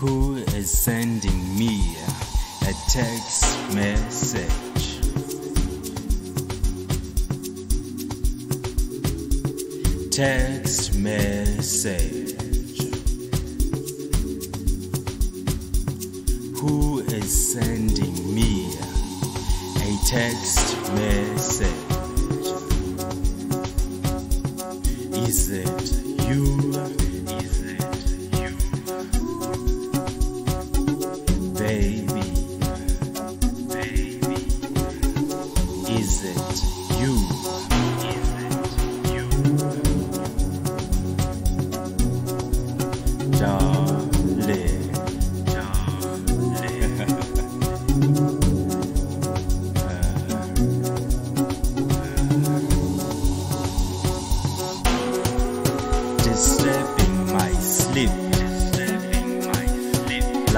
Who is sending me a text message? Text message. Who is sending me a text message? Is it you?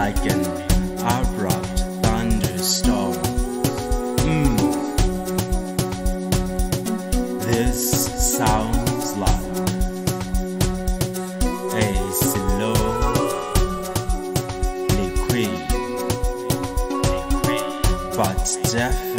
Like an abrupt thunderstorm. Mm. This sounds like a slow liquid, but definitely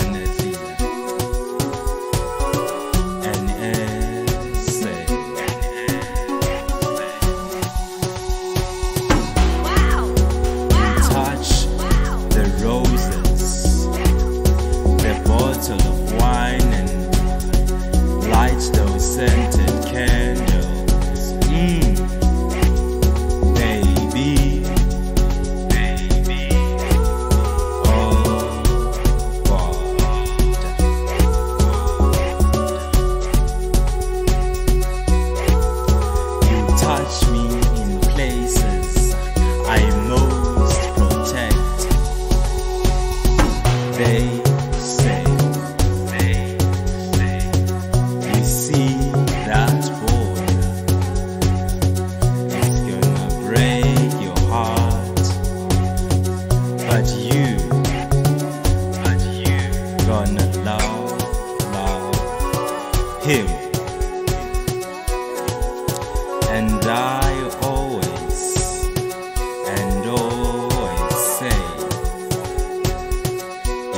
those him. And I always and always say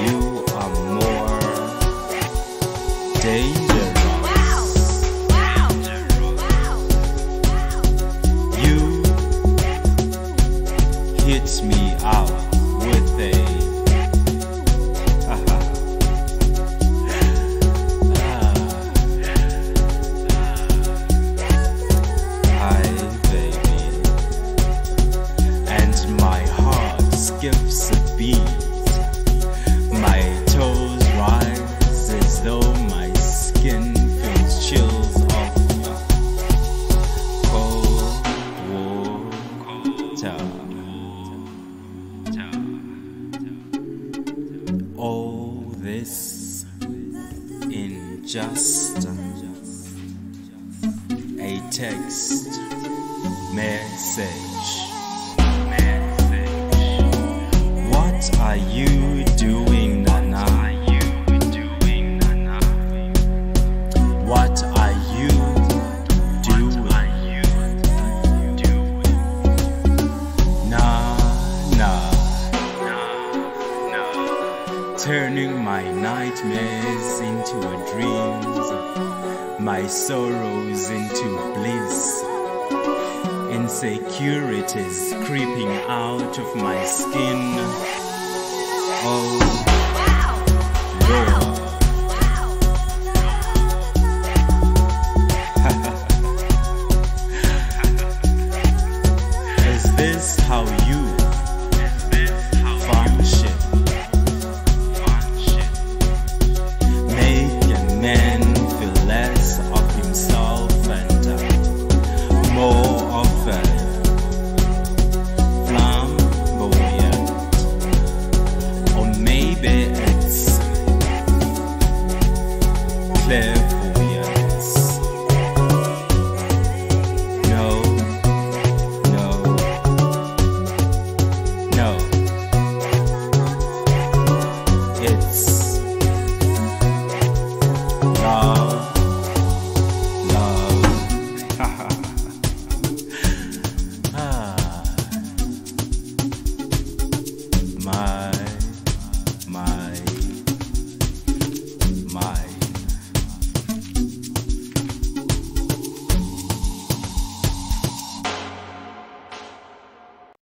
you are more dangerous. You hit me out All this in just a text message. What are you doing, Turning my nightmares into dreams, my sorrows into bliss. Insecurities creeping out of my skin. Oh, how